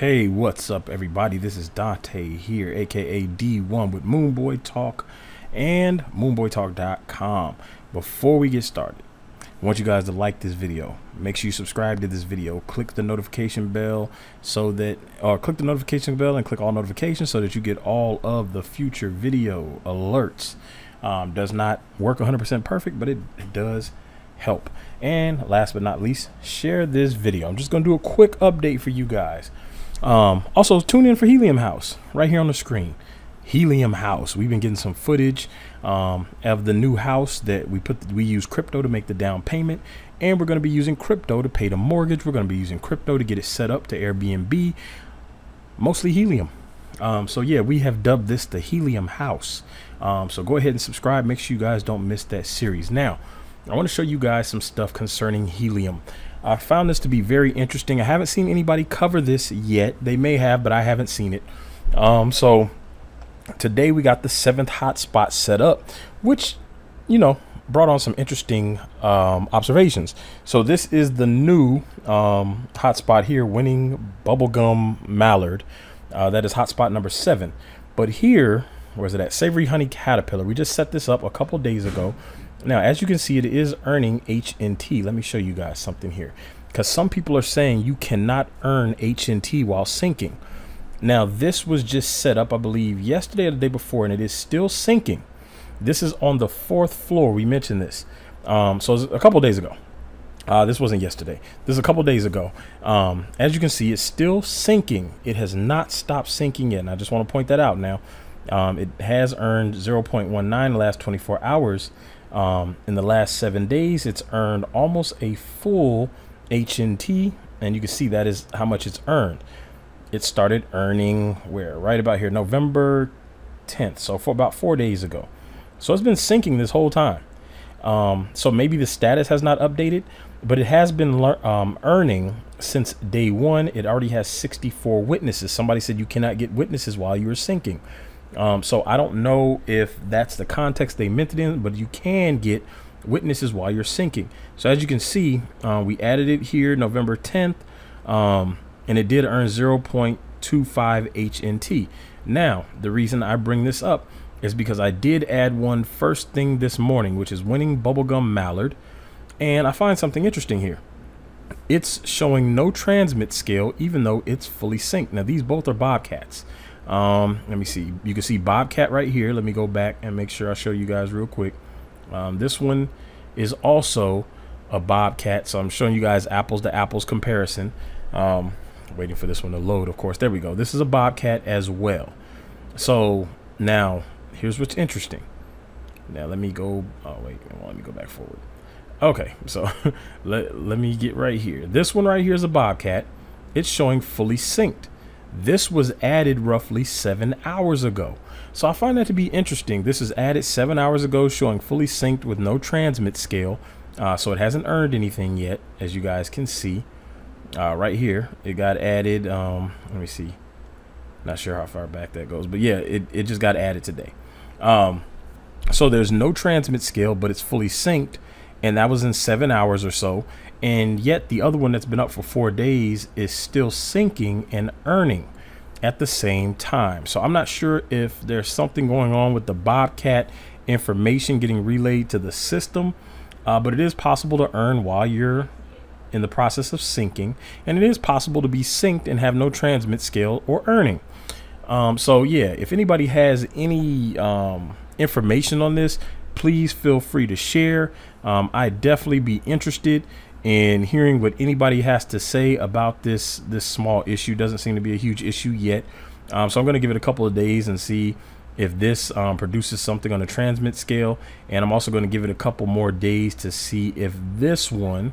Hey, what's up, everybody? This is Dante here, aka D1 with Moonboy Talk and moonboytalk.com. Before we get started, I want you guys to like this video. Make sure you subscribe to this video. Click the notification bell so that, or click the notification bell and click all notifications so that you get all of the future video alerts. Um, does not work 100% perfect, but it, it does help. And last but not least, share this video. I'm just going to do a quick update for you guys. Um, also, tune in for Helium House right here on the screen. Helium House. We've been getting some footage um, of the new house that we put. We use crypto to make the down payment, and we're going to be using crypto to pay the mortgage. We're going to be using crypto to get it set up to Airbnb, mostly helium. Um, so yeah, we have dubbed this the Helium House. Um, so go ahead and subscribe. Make sure you guys don't miss that series. Now, I want to show you guys some stuff concerning helium. I found this to be very interesting. I haven't seen anybody cover this yet. They may have, but I haven't seen it. Um, so today we got the seventh hotspot set up, which, you know, brought on some interesting um, observations. So this is the new um, hotspot here, winning bubblegum mallard. Uh, that is hotspot number seven. But here, where's it at? Savory honey caterpillar. We just set this up a couple days ago. Now, as you can see, it is earning HNT. Let me show you guys something here. Because some people are saying you cannot earn HNT while syncing. Now, this was just set up, I believe, yesterday or the day before, and it is still syncing. This is on the fourth floor. We mentioned this. Um, so a couple days ago. Uh, this wasn't yesterday. This is a couple days ago. Um, as you can see, it's still syncing. It has not stopped syncing yet. And I just want to point that out now. Um, it has earned 0.19 the last 24 hours. Um, in the last seven days, it's earned almost a full HNT, and you can see that is how much it's earned. It started earning where right about here, November 10th, so for about four days ago. So it's been syncing this whole time. Um, so maybe the status has not updated, but it has been um, earning since day one. It already has 64 witnesses. Somebody said you cannot get witnesses while you are syncing. Um, so I don't know if that's the context they meant it in, but you can get witnesses while you're syncing. So as you can see, uh, we added it here November 10th, um, and it did earn 0.25 HNT. Now, the reason I bring this up is because I did add one first thing this morning, which is winning bubblegum mallard. And I find something interesting here. It's showing no transmit scale, even though it's fully synced. Now, these both are Bobcats. Um, let me see. You can see Bobcat right here. Let me go back and make sure I show you guys real quick. Um, this one is also a Bobcat. So I'm showing you guys apples to apples comparison. Um, waiting for this one to load, of course. There we go. This is a Bobcat as well. So now here's what's interesting. Now let me go. Oh, wait. Let me go back forward. Okay. So let, let me get right here. This one right here is a Bobcat. It's showing fully synced. This was added roughly seven hours ago. So I find that to be interesting. This is added seven hours ago, showing fully synced with no transmit scale. Uh, so it hasn't earned anything yet, as you guys can see. Uh, right here, it got added. Um, let me see. Not sure how far back that goes, but yeah, it, it just got added today. Um, so there's no transmit scale, but it's fully synced. And that was in seven hours or so and yet the other one that's been up for four days is still syncing and earning at the same time. So I'm not sure if there's something going on with the Bobcat information getting relayed to the system, uh, but it is possible to earn while you're in the process of syncing, and it is possible to be synced and have no transmit scale or earning. Um, so yeah, if anybody has any um, information on this, please feel free to share. Um, I'd definitely be interested in hearing what anybody has to say about this this small issue. Doesn't seem to be a huge issue yet. Um, so i'm going to give it a couple of days and see if this um, produces something on a transmit scale. And i'm also going to give it a couple more days to see if this one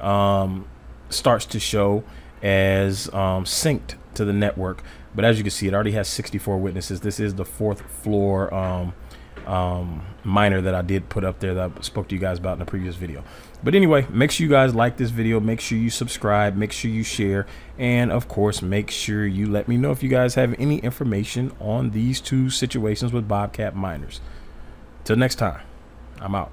um, starts to show as um, synced to the network. But as you can see it already has 64 witnesses. This is the fourth floor um, miner that I did put up there that I spoke to you guys about in the previous video. But anyway, make sure you guys like this video. Make sure you subscribe. Make sure you share. And of course, make sure you let me know if you guys have any information on these two situations with Bobcat miners. Till next time, I'm out.